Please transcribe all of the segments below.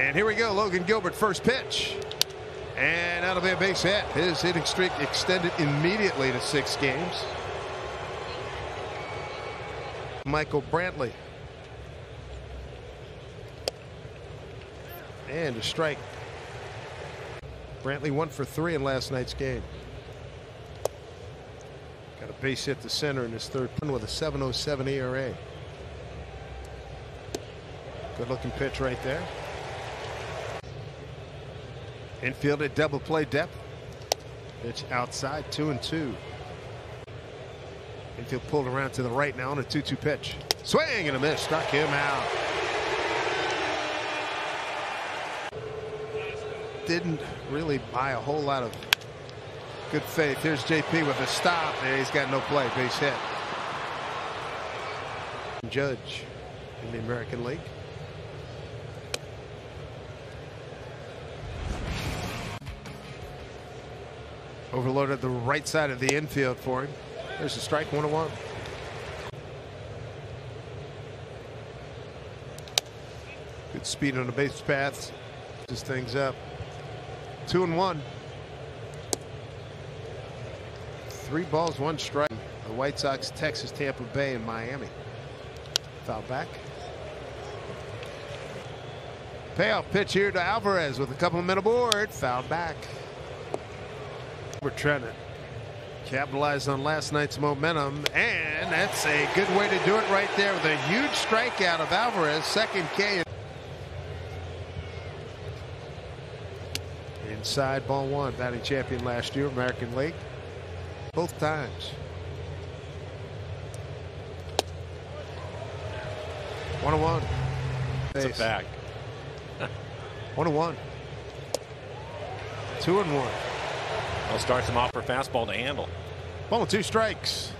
And here we go. Logan Gilbert, first pitch. And that'll be a base hit. His hitting streak extended immediately to six games. Michael Brantley. And a strike. Brantley one for three in last night's game. Got a base hit to center in his third with a 7.07 ERA. Good looking pitch right there. Infield at double play depth. Pitch outside two and two. Infield pulled around to the right now on a 2 2 pitch. Swing and a miss. Struck him out. Didn't really buy a whole lot of good faith. Here's JP with a stop. And he's got no play. Base hit. Judge in the American League. Overloaded the right side of the infield for him. There's a strike, one to one. Good speed on the base paths. Just things up. Two and one. Three balls, one strike. The White Sox, Texas, Tampa Bay, and Miami. Foul back. Payoff pitch here to Alvarez with a couple of men aboard. Foul back. We're trying to capitalize on last night's momentum, and that's a good way to do it right there with a huge strikeout of Alvarez, second K. Inside ball one, batting champion last year, American League, both times. One and one. It's a back. one and one. Two and one. Well, starts him off for fastball to handle. One with two strikes.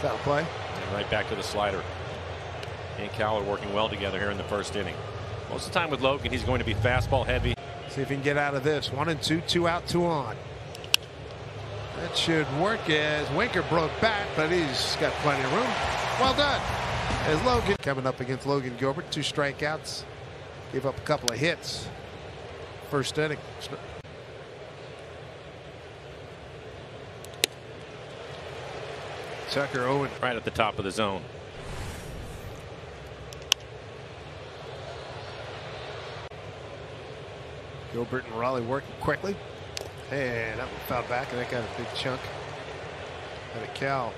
Foul play. And right back to the slider. And Cal are working well together here in the first inning. Most of the time with Logan, he's going to be fastball heavy. See if he can get out of this. One and two, two out, two on. That should work as Winker broke back, but he's got plenty of room. Well done. As Logan coming up against Logan Gilbert, two strikeouts, gave up a couple of hits. First inning. Tucker Owen right at the top of the zone. Gilbert and Raleigh working quickly. And that one fouled back, and that got a big chunk out of Cal.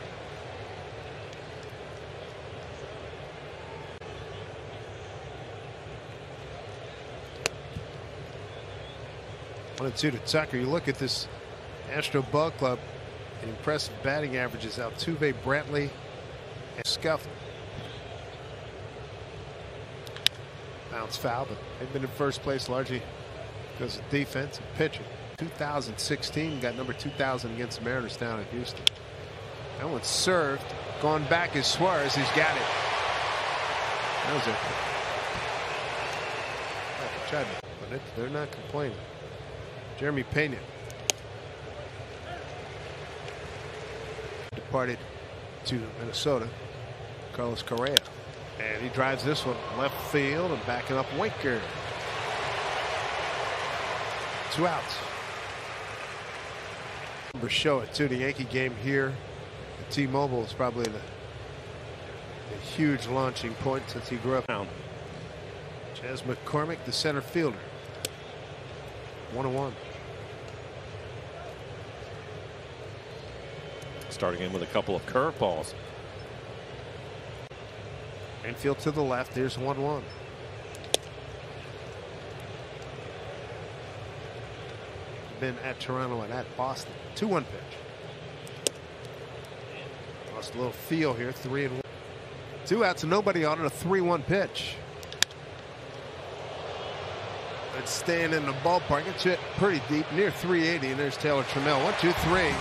One and two to Tucker. You look at this Astro Ball Club, an impressive batting averages. Altuve, Brantley, and Scuff. Bounce foul, but they've been in first place largely because of defense and pitching. 2016 got number 2000 against the Mariners down in Houston. That one's served. Going back is Suarez. He's got it. That was it, they're not complaining. Jeremy Pena departed to Minnesota. Carlos Correa. And he drives this one left field and backing up Winker. Two outs. Numbers show it too. The Yankee game here T-Mobile is probably the, the huge launching point since he grew up. Down. Chas McCormick, the center fielder. One on one. Starting in with a couple of curveballs. Infield to the left. There's 1 1. Been at Toronto and at Boston. 2 1 pitch. Lost a little feel here. 3 and 1. Two outs and nobody on it. A 3 1 pitch. It's staying in the ballpark. It's hit pretty deep, near 380. And there's Taylor Trammell. One, two, three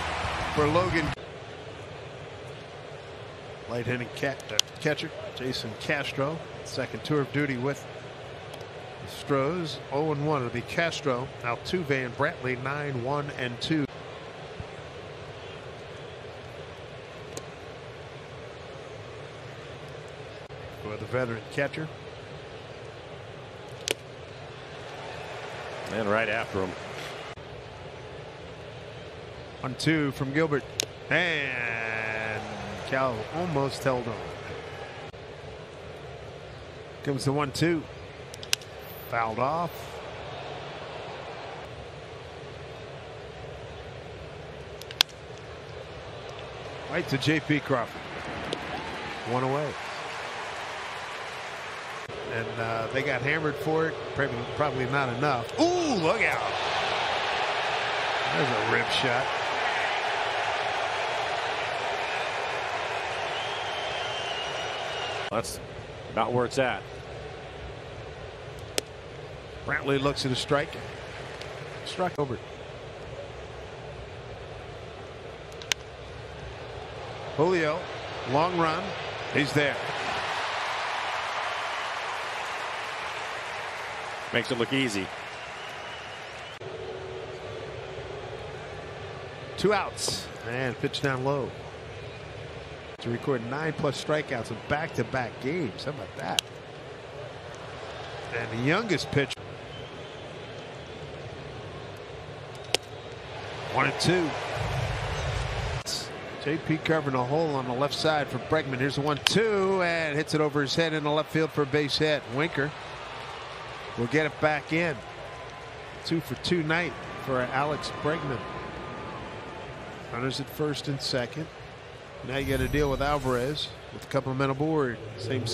for Logan. Light-hitting cat, uh, catcher Jason Castro, second tour of duty with the Stros. 0 1. It'll be Castro, now. Two Van Brantley 9 1 and 2. For the veteran catcher. And right after him. One two from Gilbert. And Cal almost held on. Comes the one two. Fouled off. Right to J.P. Crawford. One away. And uh, they got hammered for it. Probably, probably not enough. Ooh, look out. There's a rib shot. That's about where it's at. Brantley looks at a strike. Struck over. Julio, long run. He's there. Makes it look easy. Two outs and pitch down low. To record nine plus strikeouts in back to back games. How about that? And the youngest pitcher. One and two. JP covering a hole on the left side for Bregman. Here's the one two and hits it over his head in the left field for a base hit. Winker will get it back in. Two for two night for Alex Bregman. Runners at first and second. Now you got to deal with Alvarez with a couple of men aboard. Same.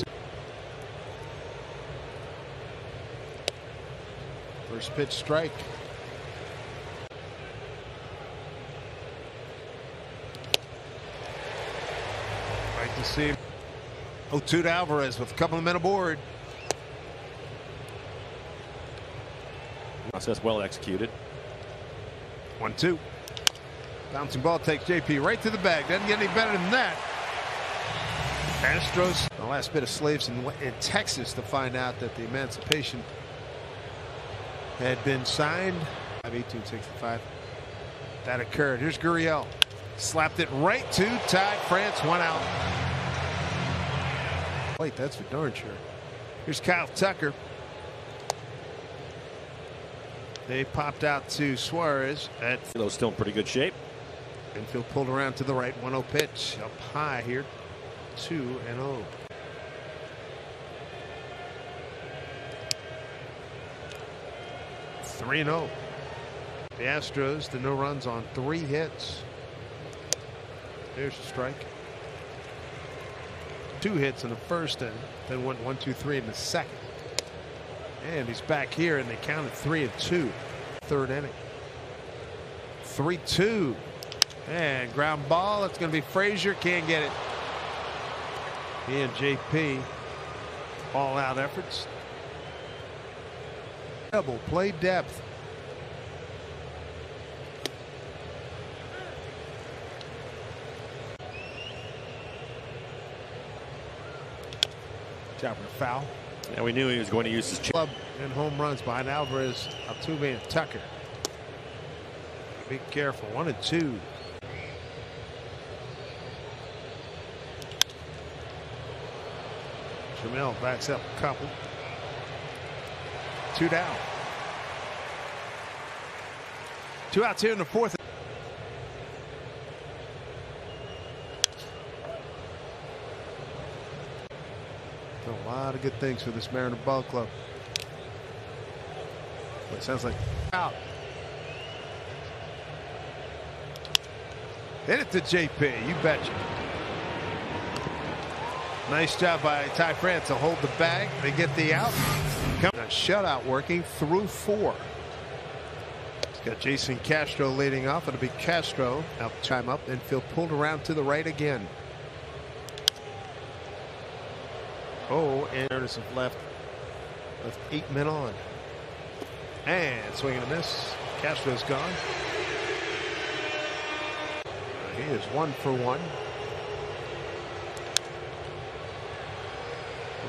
First pitch strike. Right to see. 0 2 to Alvarez with a couple of men aboard. Process well executed. 1 2. Bouncing ball takes JP right to the bag. Doesn't get any better than that. Astros, the last bit of slaves in, in Texas to find out that the emancipation had been signed. 1865. That occurred. Here's Gurriel. Slapped it right to Ty France. One out. Wait, that's for darn sure. Here's Kyle Tucker. They popped out to Suarez at Those still in pretty good shape. Infield pulled around to the right. 1 0 pitch up high here. 2 and 0. Three and zero. The Astros, the no runs on three hits. There's a strike. Two hits in the first inning, then went one, two, three in the second. And he's back here, and they counted three and two. Third inning. 3 2. And ground ball. It's going to be Frazier. Can't get it. He and JP. All out efforts. Double play depth. Chopper foul. And we knew he was going to use his club and home runs behind Alvarez, Altuve, and Tucker. Be careful. One and two. Jamel backs up a couple. Two down. Two outs here in the fourth. A lot of good things for this Mariner Ball Club. But it sounds like out. Hit it to JP. You betcha. Nice job by Ty France to hold the bag. They get the out. Come on, shutout working through four. It's got Jason Castro leading off. It'll be Castro. Now time up. Infield pulled around to the right again. Oh, and Ernest left with eight men on. And swinging a miss. Castro's gone. He is one for one.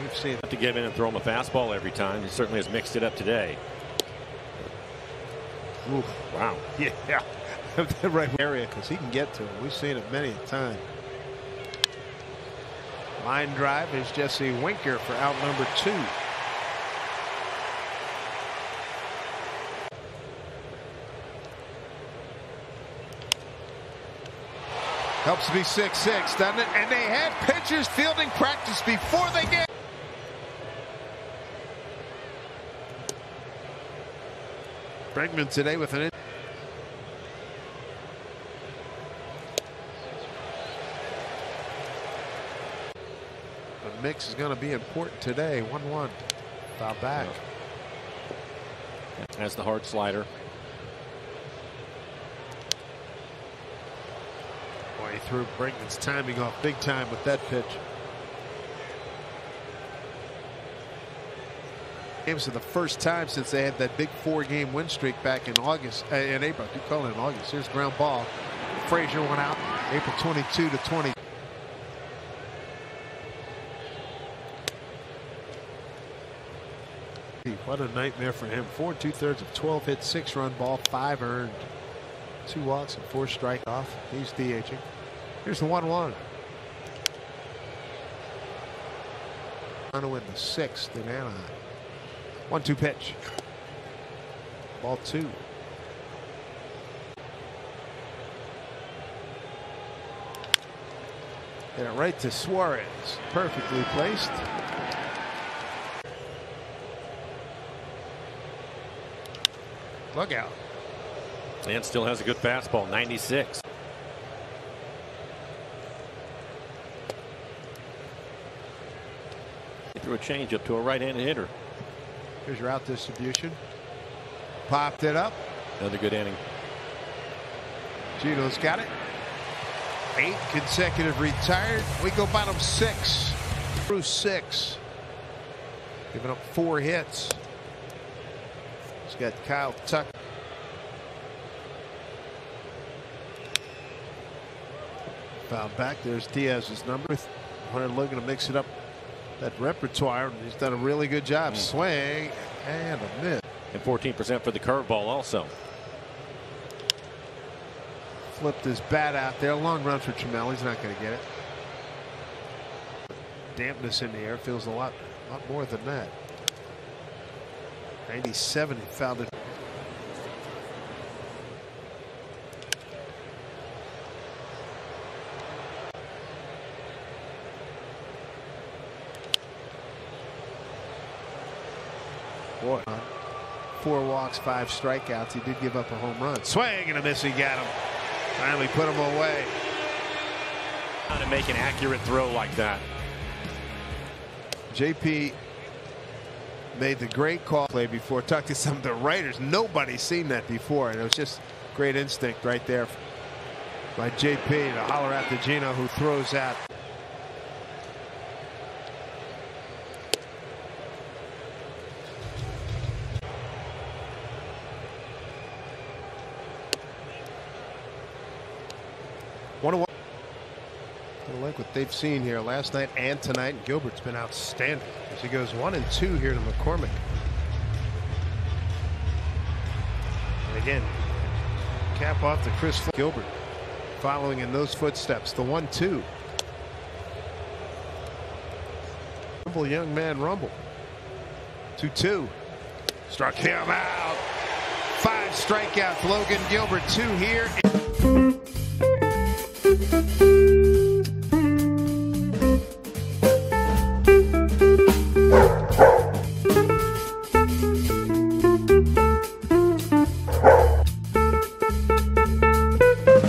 We've seen. To get in and throw him a fastball every time. He certainly has mixed it up today. Ooh, wow. Yeah. the right area because he can get to him. We've seen it many a time. Line drive is Jesse Winker for out number two. Helps to be six, doesn't it? And they had pitchers fielding practice before they get. Bregman today with an. The mix is going to be important today. 1-1. Foul back. Has the hard slider. Boy, he threw Bregman's timing off big time with that pitch. For the first time since they had that big four-game win streak back in August, uh, in April. You call it in August. Here's ground ball. Frazier went out April 22 to 20. What a nightmare for him. Four and two thirds of 12 hit, six run ball, five earned, two walks and four strike off. He's DHing. Here's the 1 1. Trying to win the sixth in Anaheim. One two pitch. Ball two. Hit it right to Suarez. Perfectly placed. Look out. And still has a good fastball, 96. He threw a changeup to a right-handed hitter. Here's your out distribution. Popped it up. Another good inning. Geno's got it. Eight consecutive retired. We go bottom six through six. Giving up four hits. He's got Kyle Tuck. Foul back. There's Diaz's number. Hunter Logan to mix it up that repertoire. He's done a really good job. Mm. Swing and a miss. And 14% for the curveball also. Flipped his bat out there. Long run for Trammell. He's not going to get it. Dampness in the air feels a lot, lot more than that. 97 he fouled it. Boy. Four walks, five strikeouts. He did give up a home run. Swing and a miss. He got him. Finally put him away. How to make an accurate throw like that. JP made the great call play before. Talked to some of the writers. Nobody's seen that before. And it was just great instinct right there by JP to holler at the Geno who throws out. One one. I like what they've seen here last night and tonight. Gilbert's been outstanding as he goes one and two here to McCormick. And again, cap off to Chris Gilbert following in those footsteps. The one two. Rumble, young man Rumble. 2 2. Struck him out. Five strikeouts. Logan Gilbert, two here.